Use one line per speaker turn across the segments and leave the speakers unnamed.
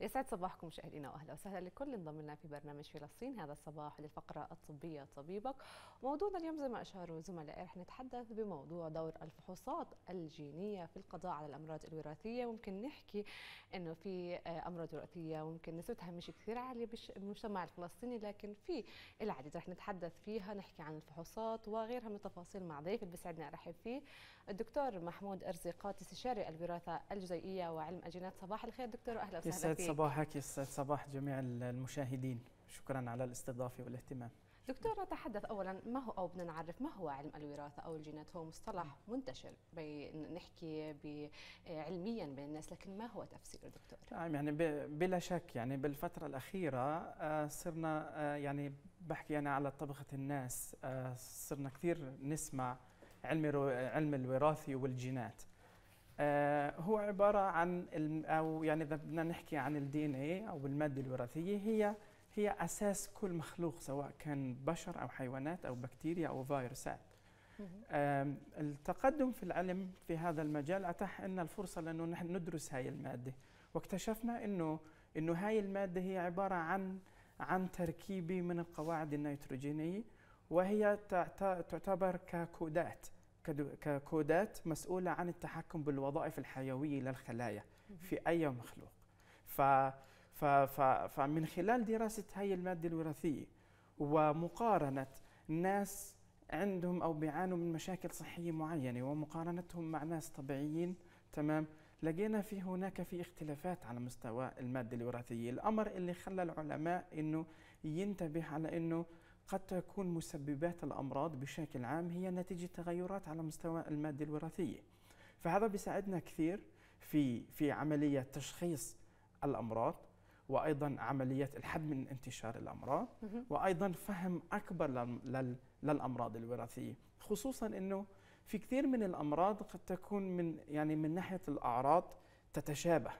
يسعد صباحكم مشاهدينا واهلا وسهلا لكل انضم لنا في برنامج فلسطين هذا الصباح للفقرة الطبية طبيبك. موضوعنا اليوم زي ما أشاروا زملائي رح نتحدث بموضوع دور الفحوصات الجينية في القضاء على الأمراض الوراثية. ممكن نحكي إنه في أمراض وراثية ممكن نسبتها مش كثير عاليه بالمجتمع الفلسطيني لكن في العديد رح نتحدث فيها نحكي عن الفحوصات وغيرها من التفاصيل مع ضيف اللي بيسعدني أرحب فيه الدكتور محمود ارزقات استشاري الوراثة الجزيئية وعلم الجينات صباح الخير دكتور واهلا وسهلا فيك.
صباحك. يسعد صباح جميع المشاهدين. شكرا على الاستضافة والاهتمام.
دكتور نتحدث اولا ما هو أو بدنا نعرف ما هو علم الوراثة أو الجينات؟ هو مصطلح منتشر نحكي علميا بين الناس لكن ما هو تفسيره دكتور؟
نعم يعني بلا شك يعني بالفترة الأخيرة صرنا يعني بحكي أنا على طبقه الناس صرنا كثير نسمع علم علم الوراثي والجينات. هو عبارة عن أو يعني إذا بدنا نحكي عن الدي ان اي أو المادة الوراثية هي هي أساس كل مخلوق سواء كان بشر أو حيوانات أو بكتيريا أو فيروسات. التقدم في العلم في هذا المجال أتاح لنا الفرصة لأنه نحن ندرس هاي المادة. واكتشفنا إنه إنه هاي المادة هي عبارة عن عن تركيبة من القواعد النيتروجينية وهي تعتبر ككودات. ككودات مسؤولة عن التحكم بالوظائف الحيوية للخلايا في أي مخلوق. ف ف ف فمن خلال دراسة هاي المادة الوراثية ومقارنة ناس عندهم أو بيعانوا من مشاكل صحية معينة ومقارنتهم مع ناس طبيعيين تمام لقينا في هناك في اختلافات على مستوى المادة الوراثية. الأمر اللي خلى العلماء أنه ينتبه على أنه قد تكون مسببات الأمراض بشكل عام هي نتيجة تغيرات على مستوى المادة الوراثية. فهذا بيساعدنا كثير في في عملية تشخيص الأمراض وأيضا عملية الحد من انتشار الأمراض وأيضا فهم أكبر للأمراض الوراثية. خصوصا أنه في كثير من الأمراض قد تكون من يعني من ناحية الأعراض تتشابه.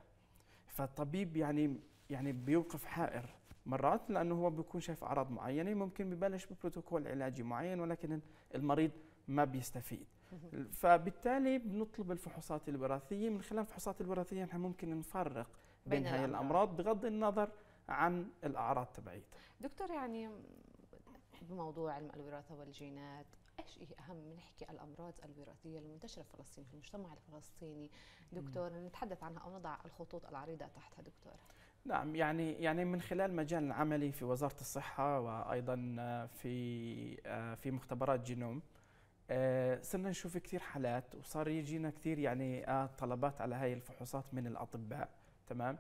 فالطبيب يعني يعني بيوقف حائر. مرات لأنه هو بيكون شايف أعراض معينة ممكن ببلش ببروتوكول علاجي معين ولكن المريض ما بيستفيد. فبالتالي بنطلب الفحوصات الوراثية. من خلال الفحوصات الوراثية نحن ممكن نفرق بين, بين هاي الأمراض. بغض النظر عن الأعراض تبعيتها.
دكتور يعني بموضوع علم الوراثة والجينات إيش هي أهم؟ نحكي الأمراض الوراثية المنتشرة في فلسطين في المجتمع الفلسطيني. دكتور نتحدث عنها أو نضع الخطوط العريضة تحتها دكتور.
نعم يعني يعني من خلال مجال عملي في وزارة الصحة وأيضا في في مختبرات جينوم صرنا نشوف كثير حالات وصار يجينا كثير يعني طلبات على هاي الفحوصات من الأطباء تمام؟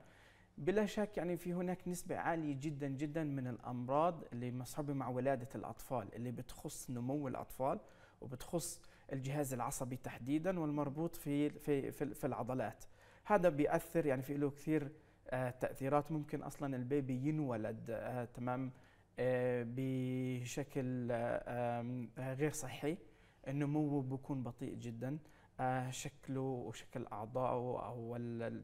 بلا شك يعني في هناك نسبة عالية جدا جدا من الأمراض اللي مصحوبة مع ولادة الأطفال اللي بتخص نمو الأطفال وبتخص الجهاز العصبي تحديدا والمربوط في في في, في العضلات. هذا بيأثر يعني في له كثير آه تأثيرات ممكن أصلا البيبي ينولد آه تمام؟ آه بشكل غير صحي. النمو بيكون بطيء جدا. شكله وشكل اعضائه أو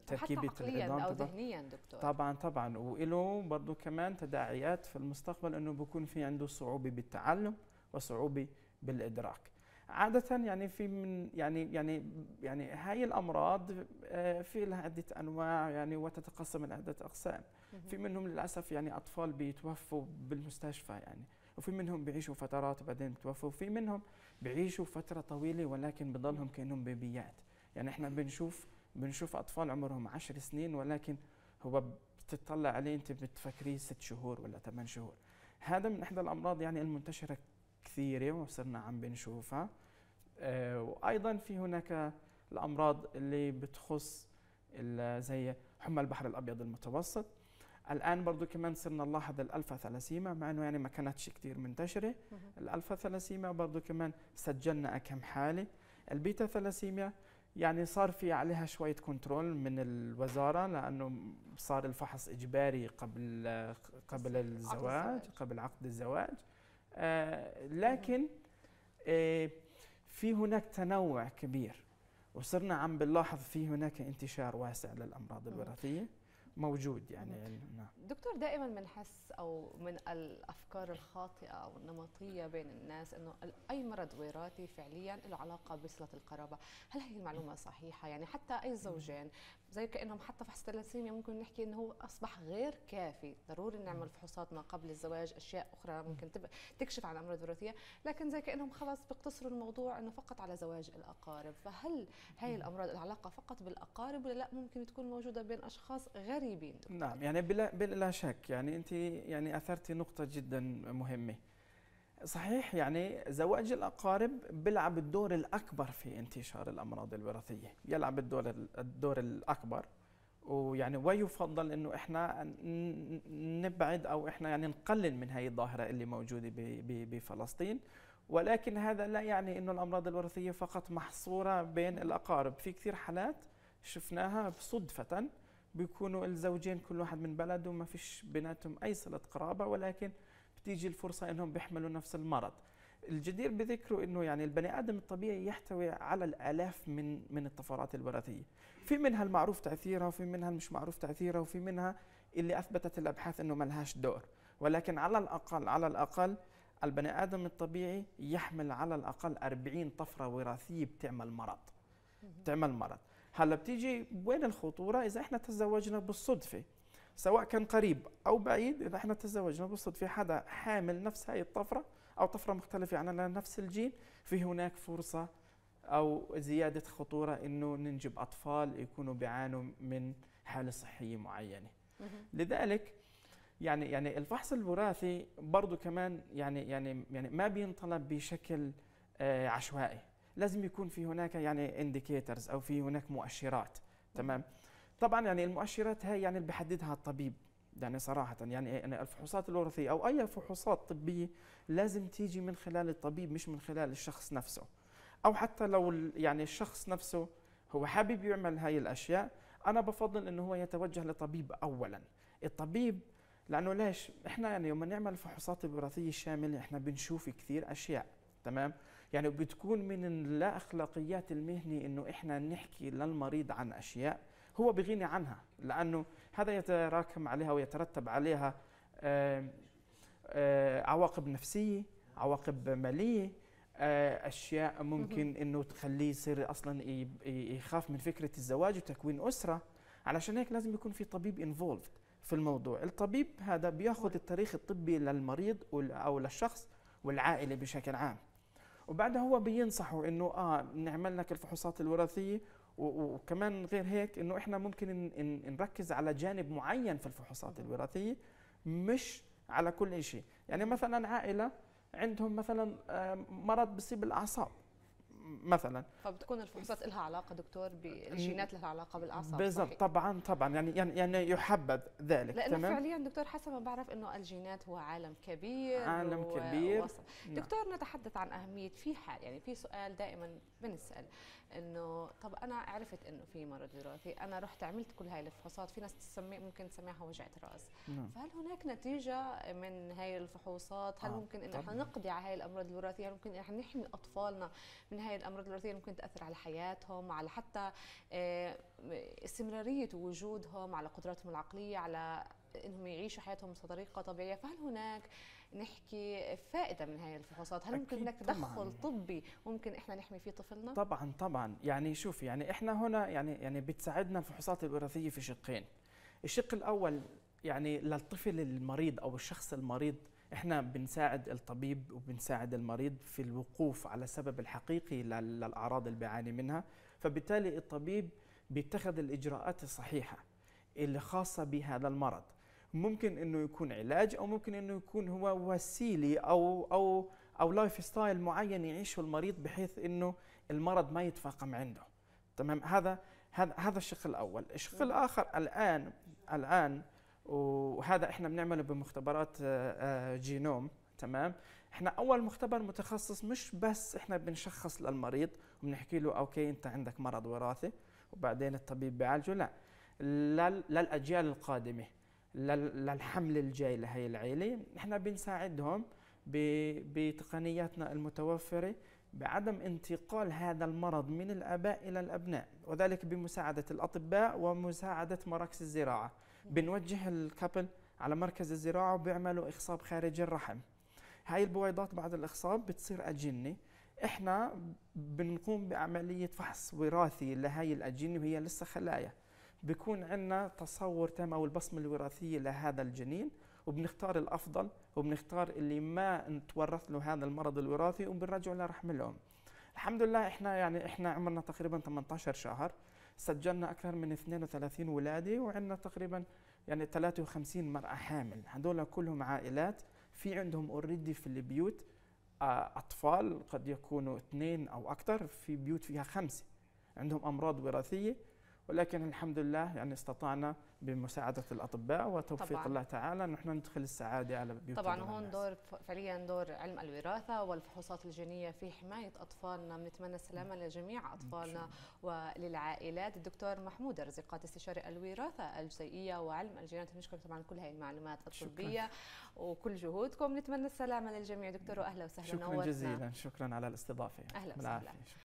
تركيبه العظام أو ذهنيا دكتور.
طبعا طبعا. وله برضه كمان تداعيات في المستقبل إنه بيكون في عنده صعوبة بالتعلم وصعوبة بالإدراك. عادة يعني في من يعني يعني يعني هاي الأمراض في لها عدة أنواع يعني وتتقسم إلى عدة أقسام، في منهم للأسف يعني أطفال بيتوفوا بالمستشفى يعني، وفي منهم بيعيشوا فترات وبعدين بتوفوا وفي منهم بيعيشوا فترة طويلة ولكن بضلهم كأنهم بيبيات. يعني إحنا بنشوف بنشوف أطفال عمرهم عشر سنين ولكن هو بتطلع عليه أنت بتفكريه ست شهور ولا ثمان شهور. هذا من إحدى الأمراض يعني المنتشرة كثيرة وصرنا عم بنشوفها. آه وأيضا في هناك الأمراض اللي بتخص زي حمى البحر الأبيض المتوسط. الآن برضو كمان صرنا نلاحظ الألفا ثلاسيميا مع إنه يعني ما كانتش كثير منتشرة. الألفا ثلاسيميا برضو كمان سجلنا كم حالة. البيتا ثلاسيميا يعني صار في عليها شوية control من الوزارة لأنه صار الفحص إجباري قبل قبل الزواج. قبل عقد الزواج. لكن آه في هناك تنوع كبير. وصرنا عم بنلاحظ في هناك انتشار واسع للأمراض الوراثية. موجود يعني. نعم.
دكتور دائما بنحس أو من الأفكار الخاطئة أو النمطية بين الناس إنه أي مرض وراثي فعليا له علاقة بصلة القرابة، هل هي المعلومة صحيحة؟ يعني حتى أي زوجين زي كأنهم حتى فحص الثلاسيميا ممكن نحكي إنه هو أصبح غير كافي، ضروري نعمل فحوصات ما قبل الزواج، أشياء أخرى ممكن تكشف عن أمراض وراثية، لكن زي كأنهم خلاص بيقتصروا الموضوع إنه فقط على زواج الأقارب، فهل هي الأمراض العلاقة فقط بالأقارب ولا لأ؟ ممكن تكون موجودة بين أشخاص غريبين؟
نعم يعني بلا بلا شك يعني أنت يعني أثرتي نقطة جدا مهمة. صحيح يعني زواج الأقارب بيلعب الدور الأكبر في انتشار الأمراض الوراثية. يلعب الدور الدور الأكبر ويعني ويفضل إنه إحنا نبعد أو إحنا يعني نقلل من هذه الظاهرة اللي موجودة بفلسطين. ولكن هذا لا يعني إنه الأمراض الوراثية فقط محصورة بين الأقارب. في كثير حالات شفناها صدفة بيكونوا الزوجين كل واحد من بلد وما فيش بيناتهم أي صلة قرابة ولكن بتيجي الفرصة إنهم بيحملوا نفس المرض. الجدير بذكره إنه يعني البني آدم الطبيعي يحتوي على الآلاف من من الطفرات الوراثية. في منها المعروف تأثيرها وفي منها المش معروف تأثيرها وفي منها اللي أثبتت الأبحاث إنه ما لهاش دور. ولكن على الأقل على الأقل البني آدم الطبيعي يحمل على الأقل 40 طفرة وراثية بتعمل مرض. بتعمل مرض. هلا بتيجي وين الخطورة؟ إذا إحنا تزوجنا بالصدفة سواء كان قريب أو بعيد إذا إحنا تزوجنا بالصدفة حدا حامل نفس هاي الطفرة أو طفرة مختلفة عننا نفس الجين في هناك فرصة أو زيادة خطورة إنه ننجب أطفال يكونوا بيعانوا من حالة صحية معينة. لذلك يعني يعني الفحص الوراثي برضه كمان يعني يعني يعني ما بينطلب بشكل آه عشوائي. لازم يكون في هناك يعني indicators أو في هناك مؤشرات تمام؟ طبعا يعني المؤشرات هاي يعني اللي بحددها الطبيب يعني صراحة يعني, الفحوصات الوراثية أو أي فحوصات طبية لازم تيجي من خلال الطبيب مش من خلال الشخص نفسه. أو حتى لو يعني الشخص نفسه هو حابب يعمل هاي الأشياء أنا بفضل إنه هو يتوجه لطبيب أولا. الطبيب لأنه ليش؟ إحنا يعني يوم نعمل الفحوصات الوراثية الشاملة إحنا بنشوف كثير أشياء. تمام؟ يعني بتكون من اللا اخلاقيات المهنه إنه إحنا نحكي للمريض عن أشياء هو بغني عنها لأنه هذا يتراكم عليها ويترتب عليها عواقب نفسية عواقب مالية أشياء ممكن إنه تخليه يصير أصلا يخاف من فكرة الزواج وتكوين أسرة. علشان هيك لازم يكون في طبيب انفولد في الموضوع. الطبيب هذا بياخذ التاريخ الطبي للمريض أو للشخص والعائلة بشكل عام. وبعدها هو بينصحوا إنه آه نعمل لك الفحوصات الوراثية وكمان غير هيك إنه إحنا ممكن نركز على جانب معين في الفحوصات الوراثية مش على كل شيء يعني مثلا عائلة عندهم مثلا مرض بصيب الأعصاب. مثلا
فبتكون الفحوصات لها علاقة دكتور بالجينات لها علاقة بالأعصاب
بالضبط طبعا طبعا يعني يعني يعني يحبذ ذلك
لأنه تمام؟ فعليا دكتور حسب ما بعرف إنه الجينات هو عالم كبير
عالم و... كبير
ووصل. نعم. دكتور نتحدث عن أهمية في حال يعني في سؤال دائما بنسأل إنه طب أنا عرفت إنه في مرض وراثي أنا رحت عملت كل هاي الفحوصات في ناس تسمي ممكن تسميها وجعة رأس نعم. فهل هناك نتيجة من هاي الفحوصات هل آه. ممكن إن إحنا نقضي على هاي الأمراض الوراثية ممكن إن إحنا نحمي أطفالنا من هاي الأمراض الوراثية ممكن تأثر على حياتهم على حتى استمرارية وجودهم على قدراتهم العقلية على إنهم يعيشوا حياتهم بطريقة طبيعية. فهل هناك نحكي فائدة من هاي الفحوصات؟ هل ممكن هناك تدخل طبي ممكن إحنا نحمي فيه طفلنا؟
طبعا طبعا. يعني شوفي يعني إحنا هنا يعني يعني بتساعدنا الفحوصات الوراثية في شقين. الشق الأول يعني للطفل المريض أو الشخص المريض إحنا بنساعد الطبيب وبنساعد المريض في الوقوف على السبب الحقيقي للاعراض اللي بيعاني منها. فبالتالي الطبيب بيتخذ الإجراءات الصحيحة اللي خاصة بهذا المرض. ممكن إنه يكون علاج أو ممكن إنه يكون هو وسيلة أو أو أو life style معين يعيشه المريض بحيث إنه المرض ما يتفاقم عنده. تمام؟ هذا هذا هذا الشق الأول. الشق الآخر الان الآن وهذا إحنا بنعمله بمختبرات جينوم تمام؟ إحنا أول مختبر متخصص مش بس إحنا بنشخص للمريض وبنحكي له okay أنت عندك مرض وراثي وبعدين الطبيب بيعالجه لا. للأجيال القادمة للحمل الجاي لهي العيلة نحن بنساعدهم بتقنياتنا المتوفرة بعدم انتقال هذا المرض من الآباء إلى الأبناء وذلك بمساعدة الأطباء ومساعدة مراكز الزراعة. بنوجه الكابل على مركز الزراعة وبيعملوا إخصاب خارج الرحم. هاي البويضات بعد الإخصاب بتصير أجنة. إحنا بنقوم بعملية فحص وراثي لهي الأجنة وهي لسه خلايا. بيكون عندنا تصور تام أو البصمة الوراثية لهذا الجنين وبنختار الأفضل وبنختار اللي ما نتورث له هذا المرض الوراثي وبنرجعه لرحم الأم. الحمد لله إحنا يعني إحنا عمرنا تقريبا 18 شهر. سجلنا أكثر من 32 ولادة وعندنا تقريبا يعني 53 مرأة حامل. هذول كلهم عائلات. في عندهم اوريدي في البيوت آه، أطفال قد يكونوا اثنين أو أكثر في بيوت فيها خمسة. عندهم أمراض وراثية ولكن الحمد لله يعني استطعنا بمساعدة الأطباء وتوفيق
طبعاً.
الله تعالى نحن ندخل السعادة على بيوت
طبعا هون. دور فعليا دور علم الوراثة والفحوصات الجينية في حماية أطفالنا. بنتمنى السلامة لجميع أطفالنا وللعائلات. الدكتور محمود الرزقات استشاري الوراثة الجزيئيه وعلم الجينات بنشكرك طبعا كل هاي المعلومات الطبية وكل جهودكم. نتمنى السلامة للجميع. دكتور واهلا وسهلا.
شكرا
نورتنا.
جزيلا. شكرا على الاستضافة.
أهلا وسهلا.
شكراً.